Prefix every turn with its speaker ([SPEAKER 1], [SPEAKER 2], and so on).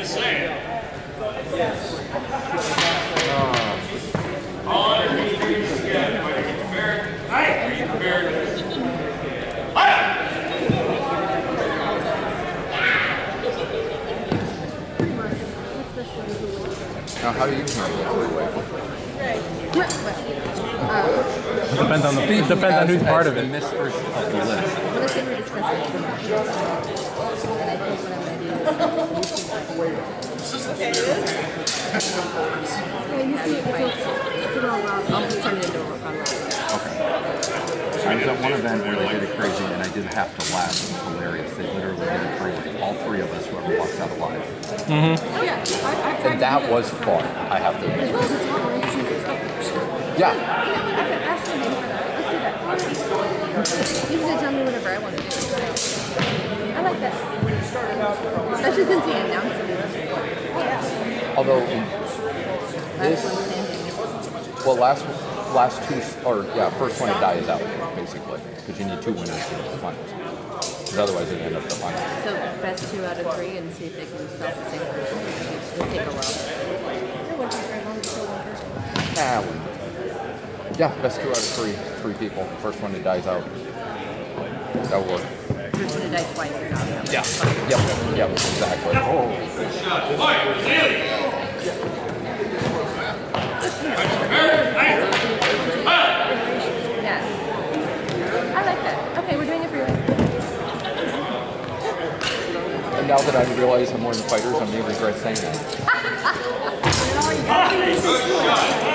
[SPEAKER 1] Just saying. Oh. All underneath the again. Are you prepared? Are you prepared?
[SPEAKER 2] Now, how do you handle it?
[SPEAKER 3] Depends on the depends on who's part of
[SPEAKER 2] The
[SPEAKER 3] it.
[SPEAKER 2] mistress of the list.
[SPEAKER 4] Well, let's say we're discussing it. And I think what I'm gonna do
[SPEAKER 5] A.
[SPEAKER 2] I was at one event where they did it crazy, and I didn't have to laugh. It was hilarious. They literally did it crazy. All three of us, whoever walks out alive. Mm-hmm.
[SPEAKER 5] Oh, yeah.
[SPEAKER 2] And that was fun, I have to admit. Yeah.
[SPEAKER 4] You can tell me whatever I want to do. I like that. Especially since he announced it.
[SPEAKER 2] Although, this,
[SPEAKER 4] one standing.
[SPEAKER 2] well, last last two, or yeah, first one to die is out, basically. Because you need two winners to get the finals. Because otherwise, it end up the finals.
[SPEAKER 4] So best two out of three and see if they can solve the same person. It'll take a while.
[SPEAKER 2] Ah, well, yeah, best two out of three, three people. First one that dies out. That'll work.
[SPEAKER 4] Person to die twice is out.
[SPEAKER 2] Yeah. Yep. Yep. Exactly. Oh.
[SPEAKER 1] Fight, Sealy.
[SPEAKER 4] Yeah. I like that. Okay, we're doing it for you.
[SPEAKER 2] And now that I realize I'm more than fighters, I'm even regret saying that.